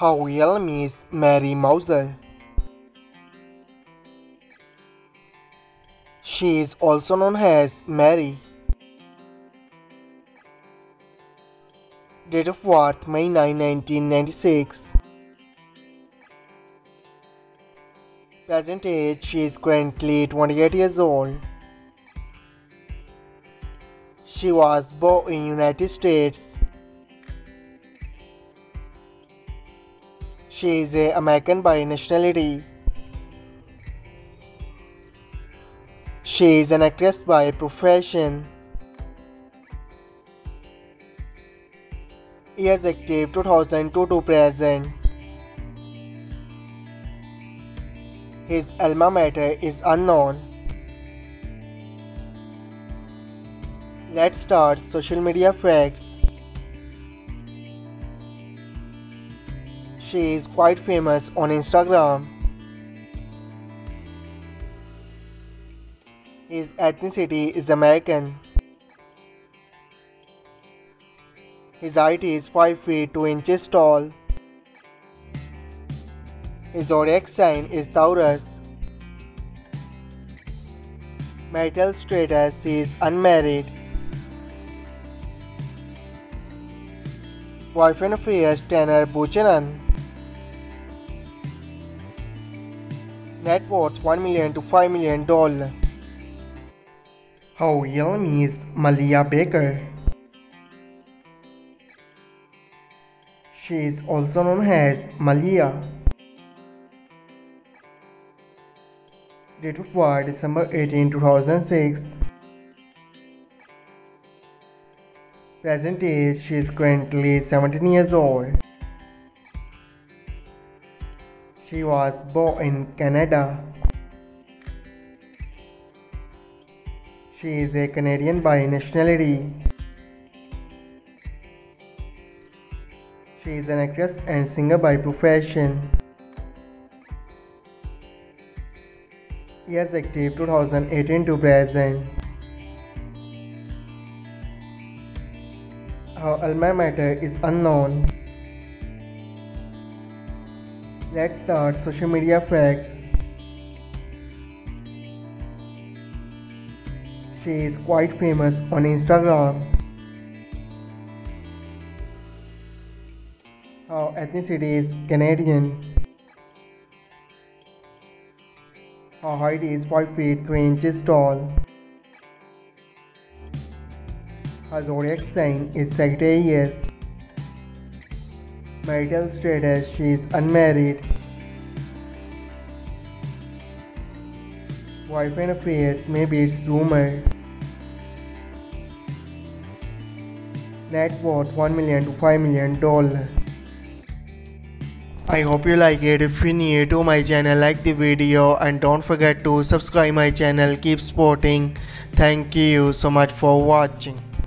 Her real name is Mary Mouser. She is also known as Mary. Date of birth May 9, 1996. Present age she is currently 28 years old. She was born in United States. She is a American by nationality. She is an actress by profession. Years active 2002 to present. His alma mater is unknown. Let's start social media facts. She is quite famous on Instagram. His ethnicity is American. His height is 5 feet 2 inches tall. His zodiac sign is Taurus. Marital status is unmarried. Wife Boyfriend affairs Tanner Buchanan. Net worth 1 million to 5 million dollar. How name is Malia Baker. She is also known as Malia. Date of birth December 18, 2006. Present age she is currently 17 years old. She was born in Canada. She is a Canadian by nationality. She is an actress and singer by profession. Years active 2018 to present. Her alma mater is unknown. Let's start social media facts. She is quite famous on Instagram. Her ethnicity is Canadian. Her height is 5 feet 3 inches tall. Her zodiac sign is Sagittarius. Marital status she is unmarried. Boyfriend affairs maybe it's rumor. Net worth 1 million to 5 million dollar. I hope you like it. If you're new to my channel, like the video and don't forget to subscribe my channel. Keep supporting. Thank you so much for watching.